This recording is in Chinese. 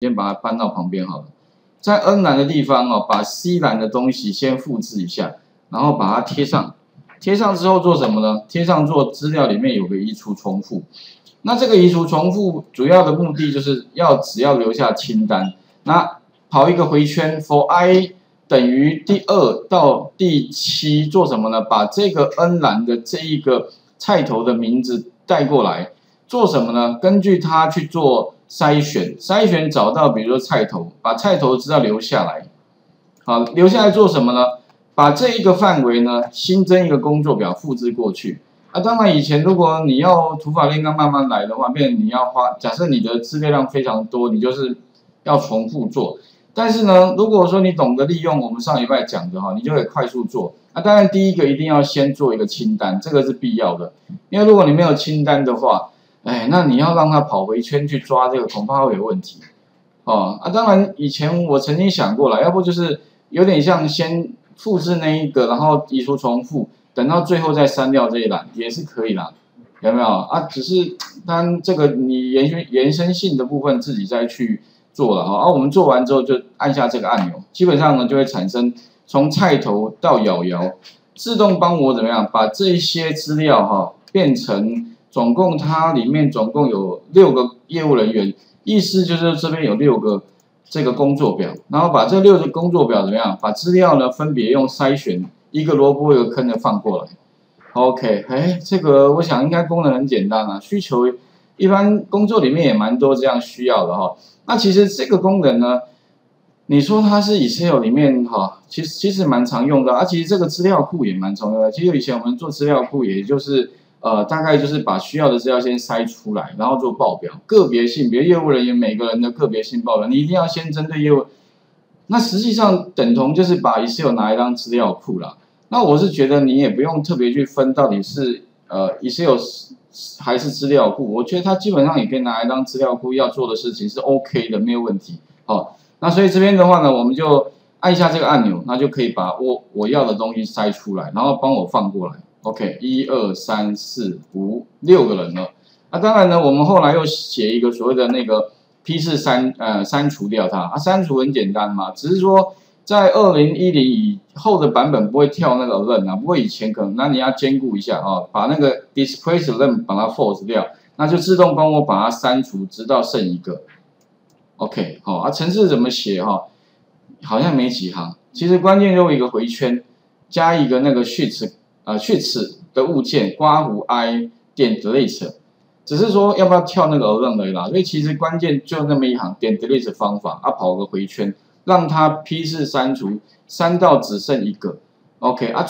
先把它搬到旁边好了，在 N 栏的地方哦，把 C 栏的东西先复制一下，然后把它贴上。贴上之后做什么呢？贴上做资料里面有个移除重复。那这个移除重复主要的目的就是要只要留下清单。那跑一个回圈，for i 等于第二到第七做什么呢？把这个 N 栏的这一个菜头的名字带过来，做什么呢？根据它去做筛选，筛选找到比如说菜头，把菜头资料留下来。好，留下来做什么呢？把这一个范围呢，新增一个工作表，复制过去。啊，当然以前如果你要土法炼钢慢慢来的话，变你要花，假设你的资料量非常多，你就是要重复做。但是呢，如果说你懂得利用我们上礼拜讲的哈，你就可以快速做。那当然第一个一定要先做一个清单，这个是必要的。因为如果你没有清单的话，哎，那你要让他跑回圈去抓这个，恐怕会有问题。哦，啊，当然以前我曾经想过了，要不就是有点像先。复制那一个，然后移除重复，等到最后再删掉这一栏也是可以啦，有没有啊？只是当这个你延续延伸性的部分自己再去做了哈，而我们做完之后就按下这个按钮，基本上呢就会产生从菜头到咬摇，自动帮我怎么样把这些资料哈变成总共它里面总共有六个业务人员，意思就是这边有六个。这个工作表，然后把这六个工作表怎么样？把资料呢分别用筛选一个萝卜一个坑的放过来。OK，哎，这个我想应该功能很简单啊，需求一般工作里面也蛮多这样需要的哈。那其实这个功能呢，你说它是 Excel 里面哈，其实其实蛮常用的，而其实这个资料库也蛮重要的。其实以前我们做资料库，也就是。呃，大概就是把需要的资料先筛出来，然后做报表，个别性，别业务人员每个人的个别性报表，你一定要先针对业务。那实际上等同就是把 Excel 拿来当资料库了。那我是觉得你也不用特别去分到底是呃 Excel 还是资料库，我觉得它基本上也可以拿来当资料库，要做的事情是 OK 的，没有问题。好，那所以这边的话呢，我们就按一下这个按钮，那就可以把我我要的东西筛出来，然后帮我放过来。OK，一二三四五六个人了。那当然呢，我们后来又写一个所谓的那个批次删呃删除掉它。啊，删除很简单嘛，只是说在二零一零以后的版本不会跳那个 run 啊，不过以前可能，那你要兼顾一下啊，把那个 displace run 把它 force 掉，那就自动帮我把它删除，直到剩一个。OK，好啊，程式怎么写哈？好像没几行，其实关键就一个回圈，加一个那个 sheets。啊，去此的物件刮胡 i 点 delete，只是说要不要跳那个 run 而已啦。因为其实关键就那么一行点 delete 方法，啊跑个回圈，让它批次删除，删到只剩一个。OK 啊。